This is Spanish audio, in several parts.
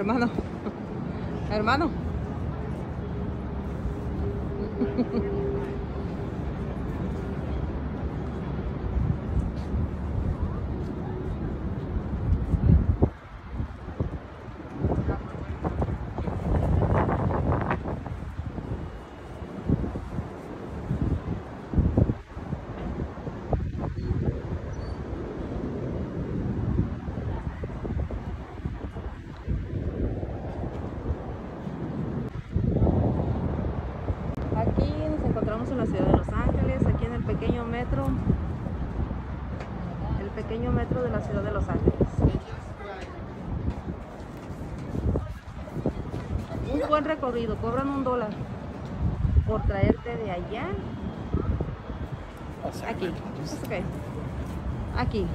Hermano. Hermano. Aquí nos encontramos en la ciudad de Los Ángeles, aquí en el pequeño metro, el pequeño metro de la ciudad de Los Ángeles. Un buen recorrido, cobran un dólar por traerte de allá. Aquí, It's okay. Aquí.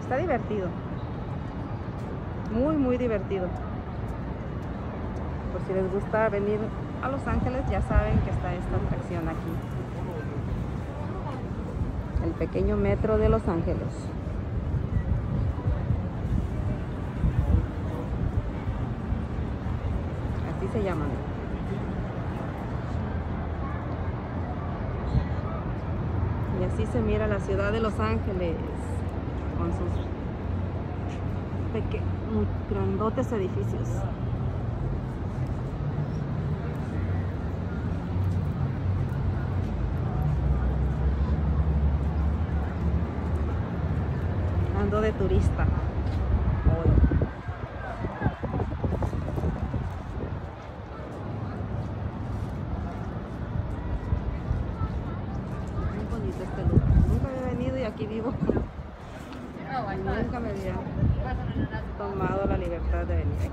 Está divertido. Muy, muy divertido. Por si les gusta venir a Los Ángeles, ya saben que está esta atracción aquí. El pequeño metro de Los Ángeles. Así se llaman. Y así se mira la ciudad de Los Ángeles con sus peque- muy grandotes edificios. Ando de turista. Muy bonito este lugar. Nunca había venido y aquí vivo. Nunca me había tomado la libertad de venir aquí.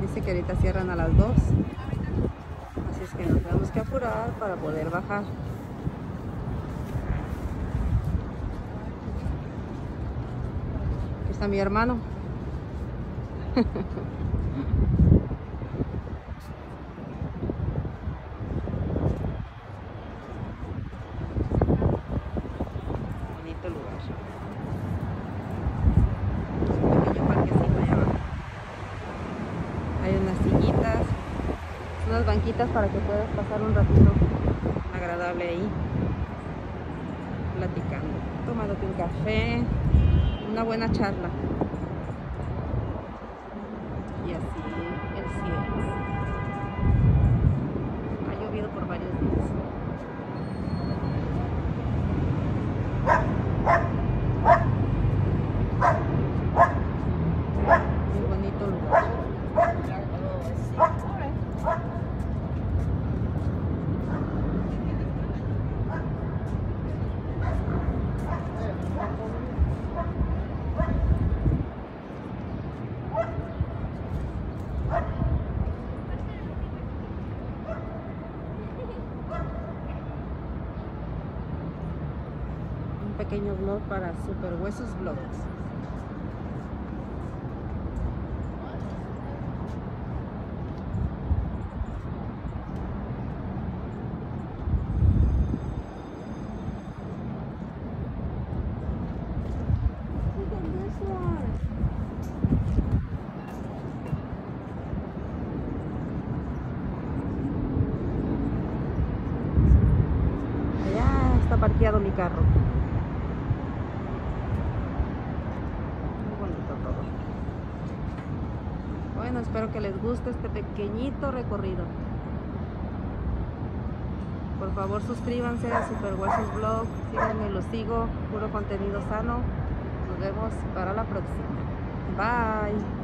Dice que ahorita cierran a las 2. Así es que nos tenemos que apurar para poder bajar. Aquí está mi hermano. Bonito lugar. Un pequeño parquecito allá abajo. Hay unas sillitas, unas para que puedas pasar un ratito agradable ahí, platicando, tomándote un café, una buena charla. Y así el cielo. Ha llovido por varios días. Muy bonito lugar. Un pequeño blog para Super Huesos Blogs. Parqueado mi carro. Muy bonito todo. Bueno, espero que les guste este pequeñito recorrido. Por favor suscríbanse a Super Huesos Blog, síganme, los sigo, puro contenido sano. Nos vemos para la próxima. Bye.